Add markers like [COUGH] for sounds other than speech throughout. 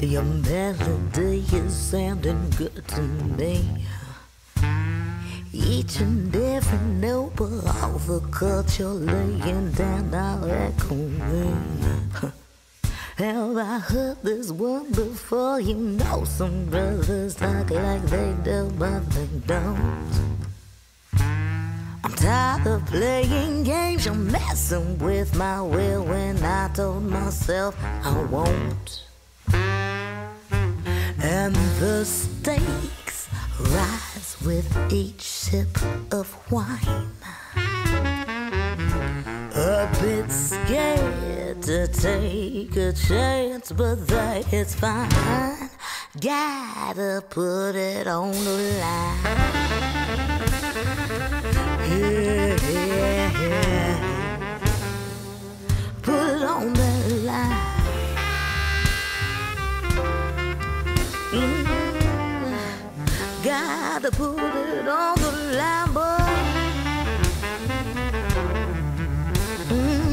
Your melody is sounding good to me. Each and every note, but all the chords you're laying down are echoing. [LAUGHS] Have I heard this one before? You know some brothers talk like they do, but they don't. I'm tired of playing games. You're messing with my will when I told myself I won't. And the stakes rise with each sip of wine. A bit scared to take a chance, but that is fine. Gotta put it on the line. Yeah, Mm, gotta put it on the line, boy. Mm,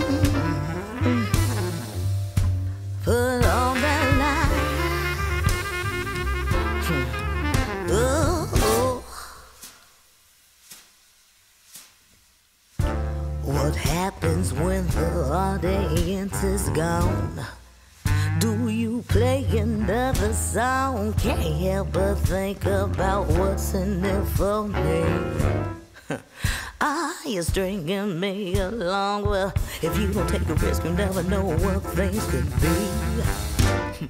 put on the line. Oh. What happens when the audience is gone? Do you play another song? Can't help but think about what's in it for me. [LAUGHS] Ah, Are you stringing me along? Well, if you don't take a risk, you never know what things could be. [LAUGHS]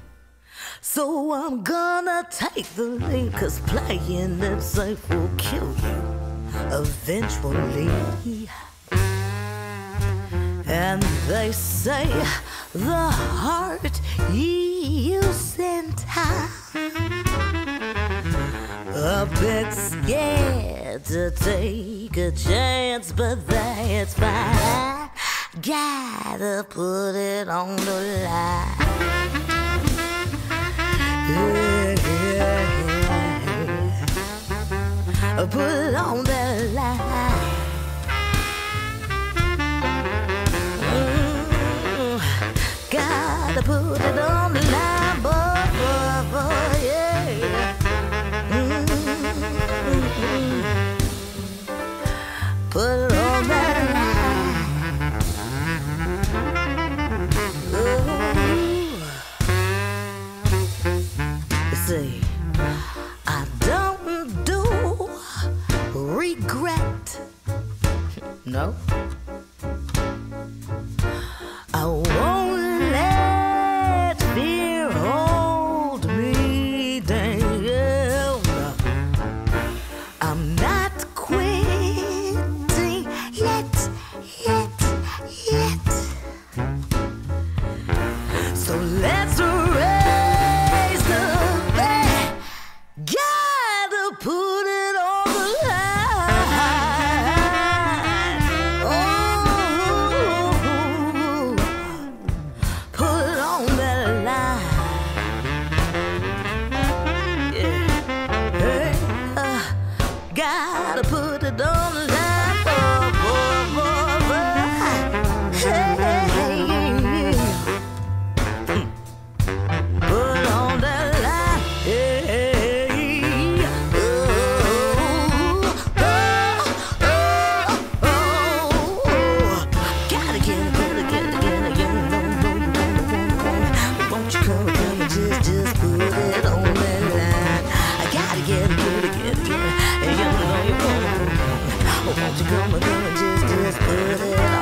So I'm gonna take the lead, cause playing it safe will kill you eventually. And they say the heart in time. A bit scared to take a chance, but that's fine. Gotta put it on the line. Yeah, yeah, yeah. Put it on the gotta put it on the line. You come and come just, on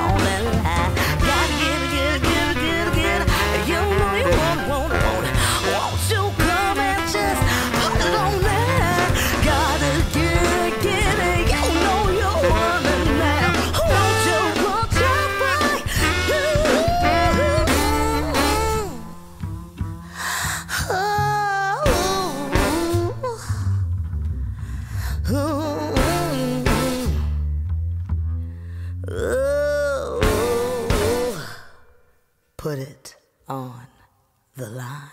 Put it on the line.